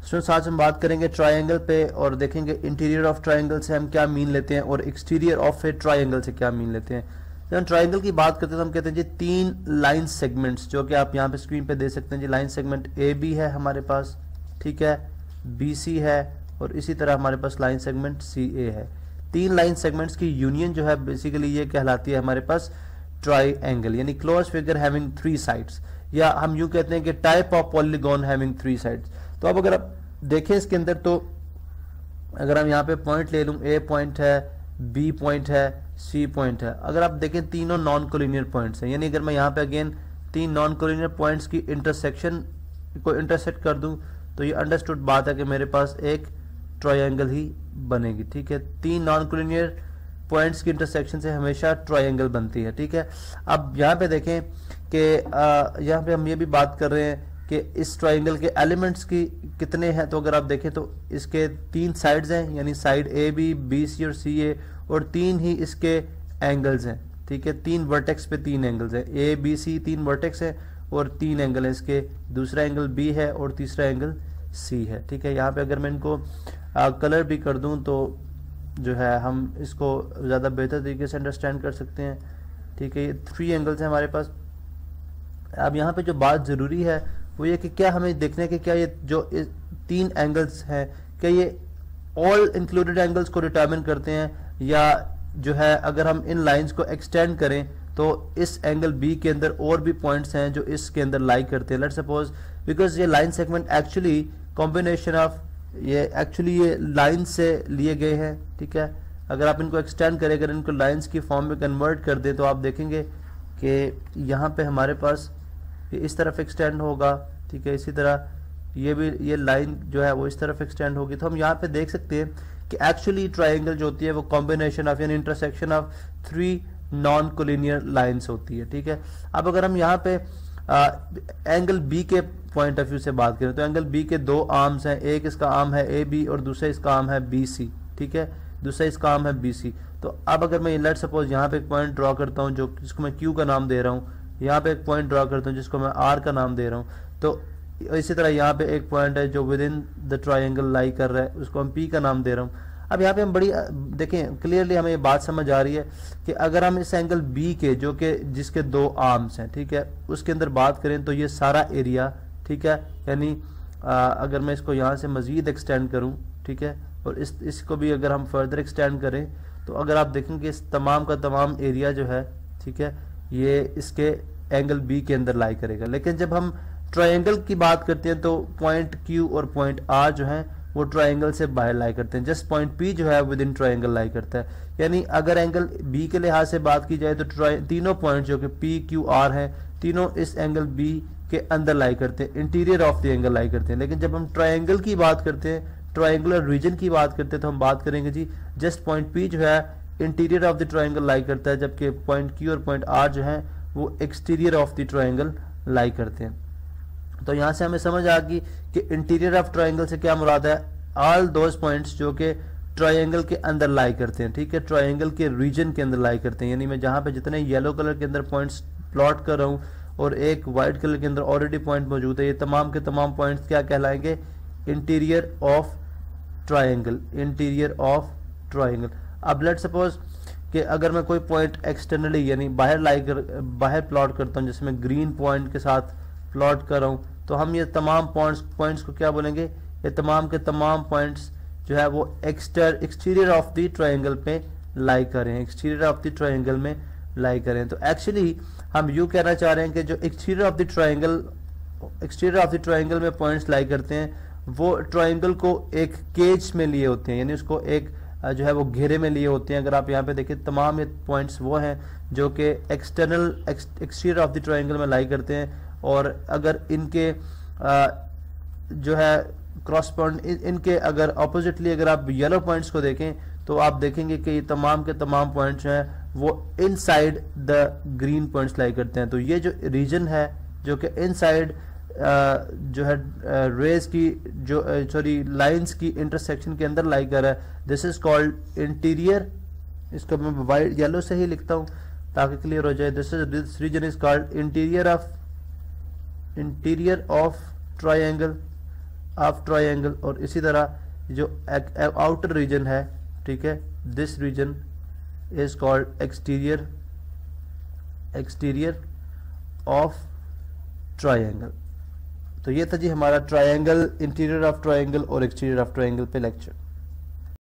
Students आज हम बात करेंगे ट्रायंगल पे और देखेंगे इंटीरियर ऑफ़ ट्रायंगल से हम क्या मीन लेते हैं और एक्सटीरियर ऑफ़ ए ट्रायंगल से क्या मीन लेते हैं। जब हम ट्रायंगल की बात करते हैं तो हम कहते हैं जी, तीन लाइन सेगमेंट्स जो कि आप यहाँ पे स्क्रीन पे दे सकते हैं जी। लाइन सेगमेंट ए बी है हमारे पास, ठीक है? बी सी है और इसी तरह हमारे पास लाइन सेगमेंट सी ए है। तीन लाइन सेगमेंट्स की यूनियन जो है बेसिकली ये कहलाती है हमारे पास ट्राई एंगल यानी close figure having three sides या हम यूँ कहते हैं कि type of polygon having three sides तो अब अगर आप देखें इसके अंदर तो अगर हम यहाँ पे पॉइंट ले लूँ ए पॉइंट है बी पॉइंट है सी पॉइंट है। अगर आप देखें तीनों नॉन कोलिनियर पॉइंट्स हैं, यानी अगर मैं यहाँ पे अगेन तीन नॉन कोलिनियर पॉइंट्स की इंटरसेक्शन को इंटरसेक्ट कर दूँ तो ये अंडरस्टूड बात है कि मेरे पास एक ट्राइंगल ही बनेगी, ठीक है? तीन नॉन कोलिनियर पॉइंट्स की इंटरसेक्शन से हमेशा ट्राइंगल बनती है, ठीक है? अब यहाँ पे देखें कि यहाँ पे हम ये भी बात कर रहे हैं कि इस ट्राइंगल के एलिमेंट्स की कितने हैं तो अगर आप देखें तो इसके तीन साइड्स हैं यानी side A B B C और सी ए और तीन ही इसके एंगल्स हैं ठीक है? तीन वर्टेक्स पे तीन एंगल्स हैं। ए बी सी तीन वर्टेक्स हैं और तीन एंगल हैं। इसके दूसरा एंगल बी है और तीसरा एंगल सी है ठीक है? यहाँ पे अगर मैं इनको आ, कलर भी कर दूँ तो जो है हम इसको ज़्यादा बेहतर तरीके से अंडरस्टैंड कर सकते हैं ठीक है? ये थ्री एंगल्स हैं हमारे पास। अब यहाँ पे जो बात ज़रूरी है वो ये कि क्या हमें देखना कि क्या ये जो तीन एंगल्स हैं, क्या ये ऑल इंक्लूडेड एंगल्स को डिटर्मिन करते हैं, या जो है अगर हम इन लाइंस को एक्सटेंड करें तो इस एंगल बी के अंदर और भी पॉइंट्स हैं जो इसके अंदर लाई करते हैं। लेट सपोज़ बिकॉज़ ये line segment actually combination of ये एक्चुअली ये लाइन से लिए गए हैं, ठीक है? अगर आप इनको एक्सटेंड करें, अगर इनको लाइंस की फॉर्म में कन्वर्ट कर दें तो आप देखेंगे कि यहाँ पे हमारे पास ये इस तरफ़ एक्सटेंड होगा ठीक है इसी तरह ये भी ये लाइन जो है वो इस तरफ़ एक्सटेंड होगी। तो हम यहाँ पे देख सकते हैं कि एक्चुअली ट्राइंगल जो होती है वो कॉम्बिनेशन ऑफ़ यानी intersection of three non collinear lines होती है ठीक है। अब अगर हम यहाँ पे आ, एंगल बी के पॉइंट ऑफ़ व्यू से बात करें तो एंगल बी के दो आर्म्स हैं एक इसका आर्म है ए बी और दूसरा इसका आर्म है बी सी ठीक है। दूसरा इसका आर्म है बी सी तो अब अगर मैं लेट सपोज़ यहाँ पे एक पॉइंट ड्रॉ करता हूँ जो जिसको मैं क्यू का नाम दे रहा हूँ यहाँ पे एक पॉइंट ड्रा करता हूँ, जिसको मैं आर का नाम दे रहा हूँ। तो इसी तरह यहाँ पे एक पॉइंट है जो within the triangle lie कर रहा है, उसको हम पी का नाम दे रहा हूँ। अब यहाँ पे हम बड़ी, देखें क्लियरली हमें ये बात समझ आ रही है कि अगर हम इस एंगल बी के, जो कि, जिसके दो आर्म्स हैं, ठीक है, उसके अंदर बात करें तो ये सारा एरिया ठीक है, यानी अगर मैं इसको यहाँ से मज़ीद एक्सटेंड करूँ, ठीक है, और इस, इसको भी अगर हम फर्दर एक्सटेंड करें तो अगर आप देखेंगे इस तमाम का तमाम एरिया जो है, ठीक है, ये इसके एंगल बी के अंदर लाई करेगा। लेकिन जब हम ट्राइंगल की बात करते हैं तो पॉइंट क्यू और पॉइंट आर जो है, वो ट्राइंगल से बाहर लाई करते हैं। जस्ट पॉइंट पी जो है विद इन ट्राइंगल लाई करता है। यानी अगर एंगल बी के लिहाज से बात की जाए तो तीनों पॉइंट जो कि पी क्यू आर है, तीनों इस एंगल बी के अंदर लाई करते हैं। Interior of the angle lie करते हैं। लेकिन जब हम ट्राइंगल की बात करते हैं ट्राइंगुलर रीजन की बात करते हैं तो हम बात करेंगे जी जस्ट पॉइंट पी जो है interior of the triangle lie करता है, जबकि पॉइंट क्यू और पॉइंट आर जो है वो exterior of the triangle lie करते हैं। तो यहाँ से हमें समझ आ गई कि इंटीरियर ऑफ़ ट्राइंगल से क्या मुराद है? ऑल दोज पॉइंट्स जो कि ट्राइंगल के अंदर लाई करते हैं, ठीक है? ट्राइंगल के रीजन के अंदर लाई करते हैं। यानी मैं जहाँ पे जितने येलो कलर के अंदर पॉइंट्स प्लॉट कर रहा हूँ और एक वाइट कलर के अंदर ऑलरेडी पॉइंट मौजूद है, ये तमाम के तमाम पॉइंट्स क्या कहलाएँगे? Interior of triangle interior of triangle अब लेट सपोज़ कि अगर मैं कोई पॉइंट एक्सटर्नली यानी बाहर लाई कर, बाहर प्लॉट करता हूँ, जैसे मैं ग्रीन पॉइंट के साथ प्लॉट कर रहा हूँ तो हम ये तमाम पॉइंट्स पॉइंट्स को क्या बोलेंगे? ये तमाम के तमाम पॉइंट्स जो है वो exter exterior of the triangle पे लाई करें एक्सटीरियर ऑफ़ द ट्रायंगल में लाई करें तो एक्चुअली हम यू कहना चाह रहे हैं कि जो exterior of the triangle exterior of the triangle में पॉइंट्स लाई करते हैं, वो ट्राइंगल को एक केज में लिए होते हैं, यानी उसको एक जो है वो घेरे में लिए होते हैं। अगर आप यहाँ पे देखें तमाम ये पॉइंट्स वो हैं जो कि external exterior of the triangle में लाई करते हैं। और अगर इनके जो है क्रॉस पॉइंट इनके अगर अपोजिटली अगर आप येलो पॉइंट्स को देखें तो आप देखेंगे कि ये तमाम के तमाम पॉइंट्स हैं, वो inside the green points lie करते हैं। तो ये जो रीजन है, जो कि इनसाइड जो है रेज की जो सॉरी लाइंस की इंटरसेक्शन के अंदर लाई कर रहा है। दिस इज़ कॉल्ड इंटीरियर इसको मैं वाइट येलो से ही लिखता हूँ, ताकि क्लियर हो जाए। This is this region is called interior of interior of triangle of triangle और इसी तरह जो आउटर रीजन है, ठीक है this region is called exterior exterior of triangle तो ये था जी हमारा ट्रायंगल इंटीरियर ऑफ़ ट्रायंगल और एक्सटीरियर ऑफ़ ट्रायंगल पे लेक्चर